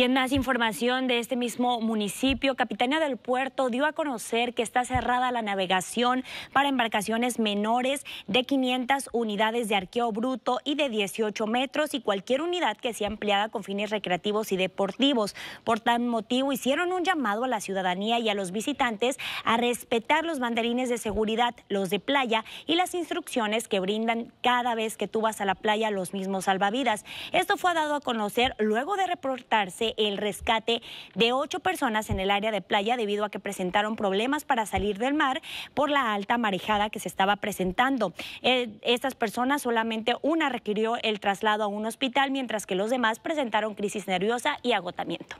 Y en más información de este mismo municipio, Capitanía del Puerto dio a conocer que está cerrada la navegación para embarcaciones menores de 500 unidades de arqueo bruto y de 18 metros y cualquier unidad que sea empleada con fines recreativos y deportivos. Por tal motivo, hicieron un llamado a la ciudadanía y a los visitantes a respetar los banderines de seguridad, los de playa y las instrucciones que brindan cada vez que tú vas a la playa los mismos salvavidas. Esto fue dado a conocer luego de reportarse el rescate de ocho personas en el área de playa debido a que presentaron problemas para salir del mar por la alta marejada que se estaba presentando. Eh, estas personas solamente una requirió el traslado a un hospital, mientras que los demás presentaron crisis nerviosa y agotamiento.